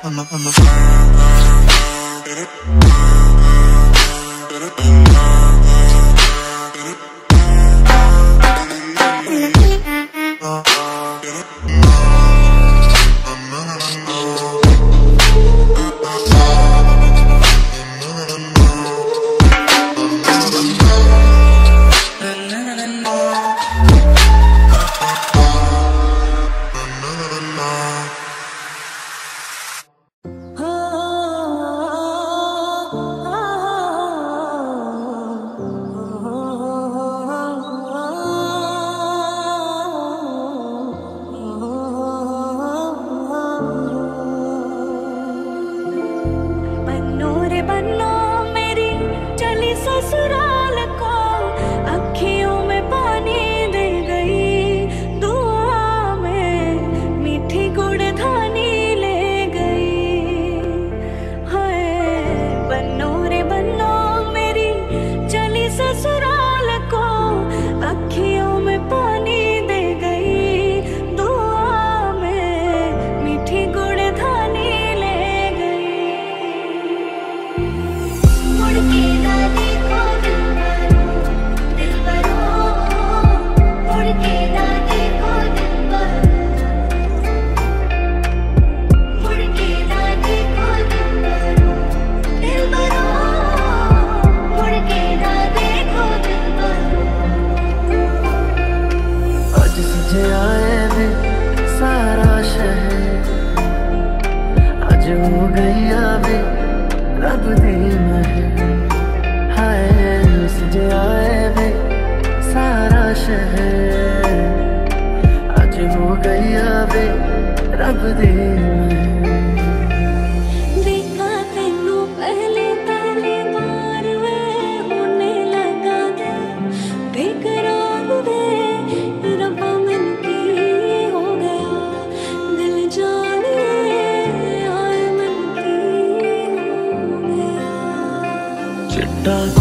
I'm a, I'm a. जो गैया वे रब दी महर हाय आए वे सारा शहर। अज हो गैया वे रब दी about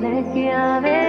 tiene.